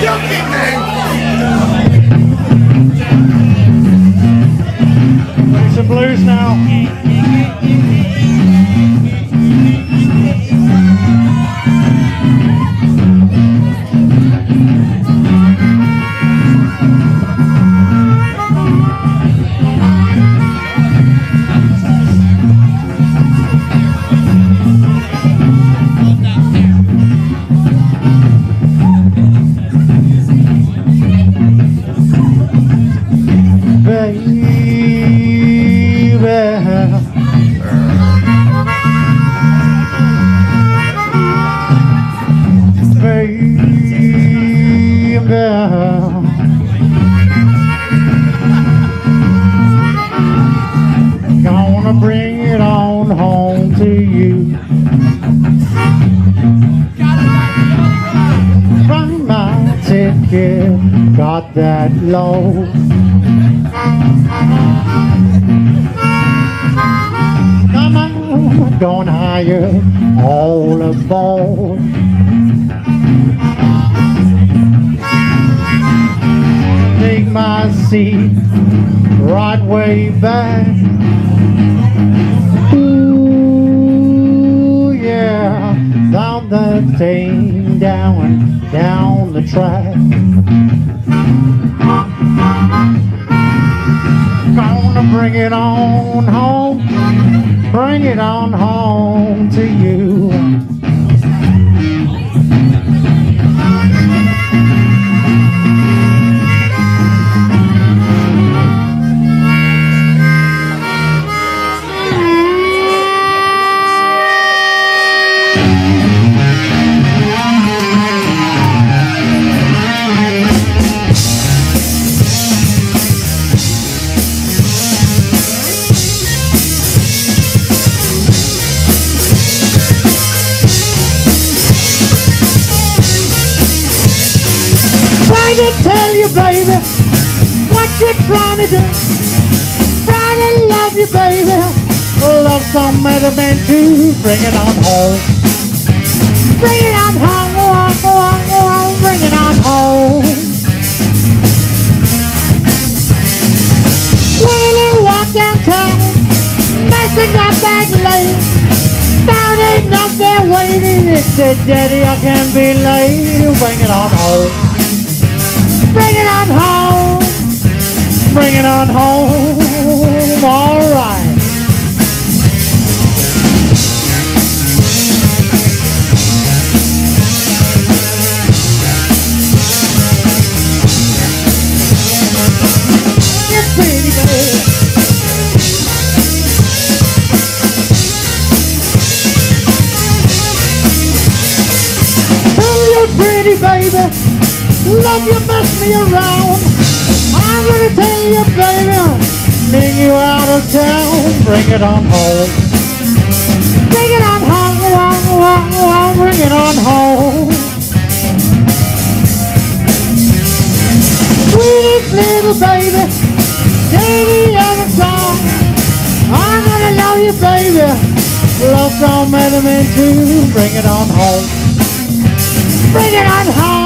Play that low. Come on, going higher, all aboard. Take my seat right way back. Ooh, yeah, down the thing, down, down the track. Gonna bring it on home, bring it on home to you. To tell you, baby, what you're trying to do. Trying to love you, baby. Love some other man too. Bring it on home. Bring it on home, on, on, on. Bring it on home. When you walk downtown, messing up that lane. Found ain't up there waiting. It said, Daddy, I can't be late. Bring it on home. Bring it on home. Bring it on home. All right. Pretty, baby. Love you mess me around. I'm gonna tell you, baby, bring you out of town. Bring it on home. Bring it on home, home, home, home. Bring it on home. Sweetest little baby, of the song. I'm gonna love you, baby. Love other men too. Bring it on home. Bring it on home.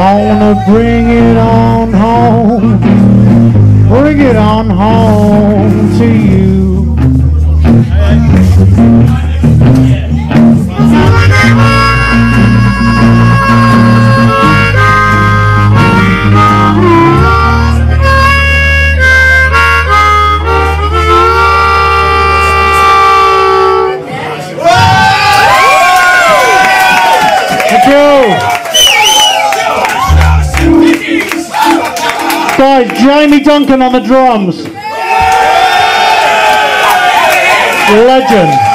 Gonna bring it on home. Bring it on home to you. Thank you. Guys, Jamie Duncan on the drums. Legend.